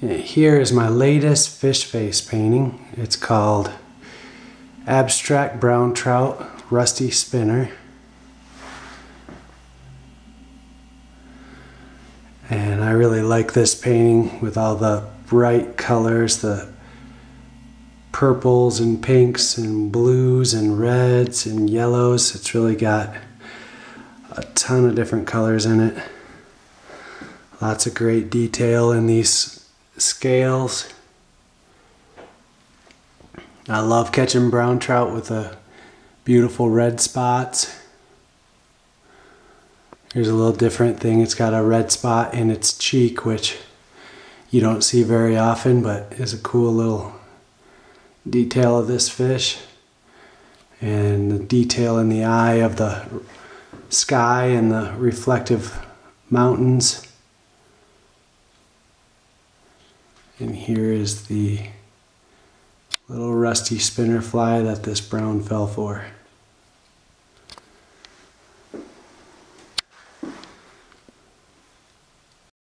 Here is my latest fish face painting. It's called Abstract Brown Trout Rusty Spinner. And I really like this painting with all the bright colors, the purples and pinks and blues and reds and yellows. It's really got a ton of different colors in it. Lots of great detail in these scales. I love catching brown trout with the beautiful red spots. Here's a little different thing. It's got a red spot in its cheek, which you don't see very often, but is a cool little detail of this fish. And the detail in the eye of the sky and the reflective mountains. And here is the little rusty spinner fly that this brown fell for.